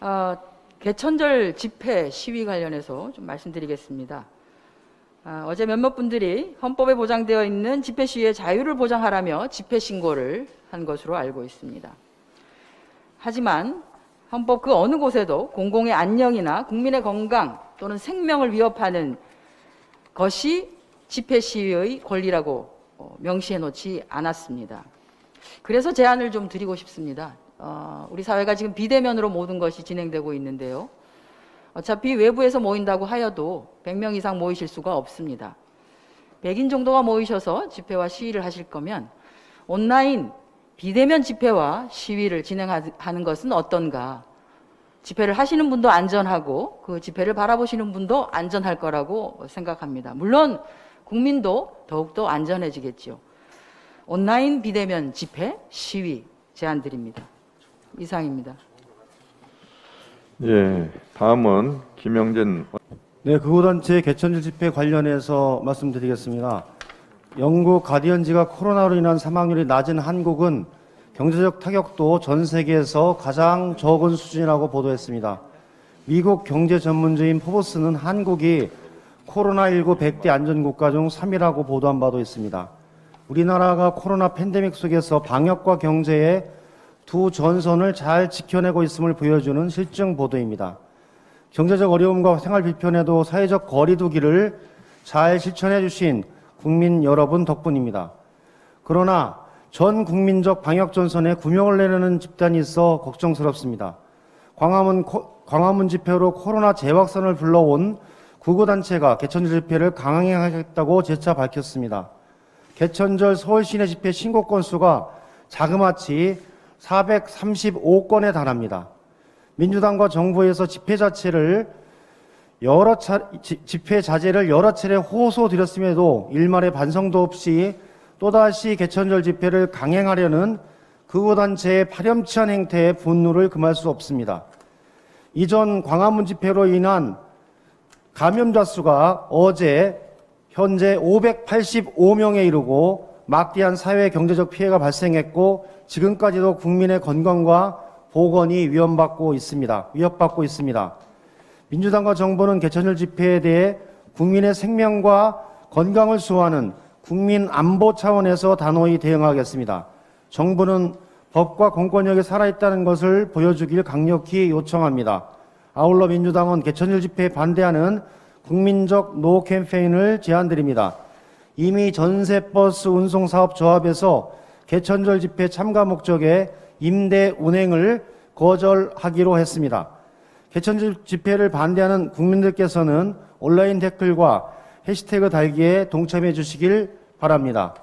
어, 개천절 집회 시위 관련해서 좀 말씀드리겠습니다. 아, 어제 몇몇 분들이 헌법에 보장되어 있는 집회 시위의 자유를 보장하라며 집회 신고를 한 것으로 알고 있습니다. 하지만 헌법 그 어느 곳에도 공공의 안녕이나 국민의 건강 또는 생명을 위협하는 것이 집회 시위의 권리라고 어, 명시해 놓지 않았습니다. 그래서 제안을 좀 드리고 싶습니다. 어, 우리 사회가 지금 비대면으로 모든 것이 진행되고 있는데요. 어차피 외부에서 모인다고 하여도 100명 이상 모이실 수가 없습니다. 100인 정도가 모이셔서 집회와 시위를 하실 거면 온라인 비대면 집회와 시위를 진행하는 것은 어떤가? 집회를 하시는 분도 안전하고 그 집회를 바라보시는 분도 안전할 거라고 생각합니다. 물론 국민도 더욱더 안전해지겠죠. 온라인 비대면 집회, 시위 제안드립니다. 이상입니다. 예, 다음은 김영진 네, 극우단체 개천절 집회 관련해서 말씀드리겠습니다. 영국 가디언지가 코로나로 인한 사망률이 낮은 한국은 경제적 타격도 전 세계에서 가장 적은 수준이라고 보도했습니다. 미국 경제 전문지인 포브스는 한국이 코로나19 100대 안전국가 중 3위라고 보도한 바도 있습니다. 우리나라가 코로나 팬데믹 속에서 방역과 경제의 두 전선을 잘 지켜내고 있음을 보여주는 실증 보도입니다. 경제적 어려움과 생활 불편에도 사회적 거리두기를 잘 실천해 주신 국민 여러분 덕분입니다. 그러나 전 국민적 방역 전선에 구명을 내려는 집단이 있어 걱정스럽습니다. 광화문, 코- 광화문 집회로 코로나 재확산을 불러온 구구단체가 개천절 집회를 강행하겠다고 재차 밝혔습니다. 개천절 서울 시내 집회 신고 건수가 자그마치 435건에 달합니다. 민주당과 정부에서 집회 자체를 여러 차 지- 집회 자제를 여러 차례 호소드렸음에도 일말의 반성도 없이 또다시 개천절 집회를 강행하려는 극우단체의 파렴치한 행태에 분노를 금할 수 없습니다. 이전 광화문 집회로 인한 감염자 수가 어제 현재 585명에 이르고 막대한 사회 경제적 피해가 발생했고 지금까지도 국민의 건강과 보건이 위험받고 있습니다. 위협받고 있습니다. 민주당과 정부는 개천절 집회에 대해 국민의 생명과 건강을 수호하는 국민 안보 차원에서 단호히 대응하겠습니다. 정부는 법과 공권력이 살아있다는 것을 보여주길 강력히 요청합니다. 아울러 민주당은 개천절 집회에 반대하는 국민적 노 캠페인을 제안드립니다. 이미 전세버스 운송사업 조합에서 개천절 집회 참가 목적의 임대 운행을 거절하기로 했습니다. 개천절 집회를 반대하는 국민들께서는 온라인 댓글과 해시태그 달기에 동참해 주시길 바랍니다.